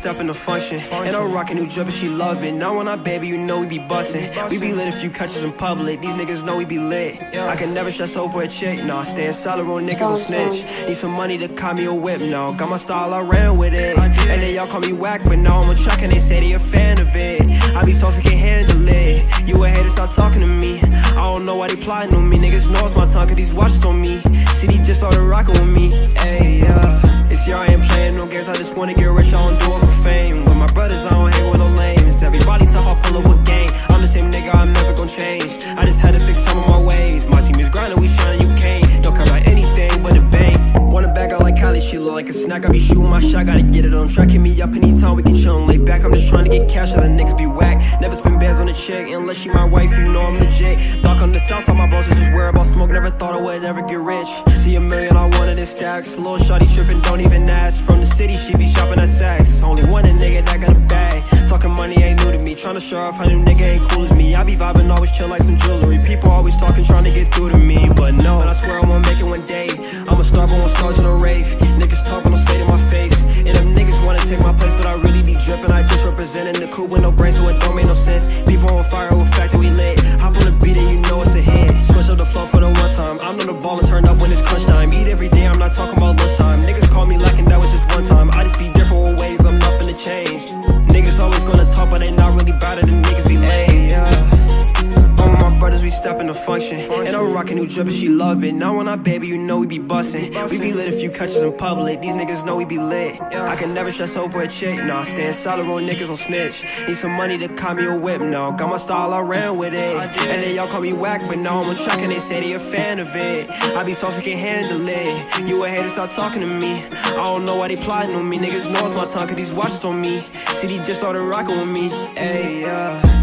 function. And I'm rocking new drip and she love it. Now when I baby, you know we be bustin'. We be lit a few catches in public. These niggas know we be lit. I can never stress over a chick, nah. Staying solid, real niggas on snitch. Need some money to call me a whip, no. Got my style, I ran with it. And then y'all call me whack, but now I'm a track and they say they a fan of it. I be saucy, can't handle it. You a hater, stop talking to me. I don't know why they plotting on me. Niggas know it's my tongue, cause these watches on me. City just started rocking with me. Ayy, change. I just had to fix some of my ways. My team is grinding, we shining, you can't. Don't care about anything but the bank. Wanna back out like Kylie, she look like a snack. I be shooting my shot, gotta get it on track. Hit me up anytime we can chill and lay back. I'm just trying to get cash, other niggas be whack. Never spend bands on a chick, unless she my wife, you know I'm legit. Block on the south side, my bros is just worried about smoke. Never thought I would ever get rich. See a million, I wanted in stacks. Little shawty tripping, don't even ask. From the city, she be shopping at Saks. Only one a nigga that got a bag. Talking money ain't new to me. Tryna show off how new nigga ain't cool as me. I be take my place, but I really be dripping. I just representing the cool with no brains, so it don't make no sense. People on fire with fact that we lit. Hop on the beat and you know it's a hit. Switch up the flow for the one time. I'm on the ball and turn up when it's crunch time. Eat every day, I'm not talking about lunchtime. Niggas call me lacking, that was just one time. I just be different brothers, we function. And I'm rocking new drip and she love it. Now when I baby, you know we be bustin'. We be lit a few catches in public. These niggas know we be lit. I can never stress over a chick, nah. Staying solid, real niggas on snitch. Need some money to call me a whip, no. Got my style, I ran with it. And then y'all call me whack, but now I'm on track and they say they a fan of it. I be saucy, can't handle it. You a hater, stop talking to me. I don't know why they plotting on me. Niggas know it's my tongue, cause these watches on me. City just started rocking with me. Ayy, yeah.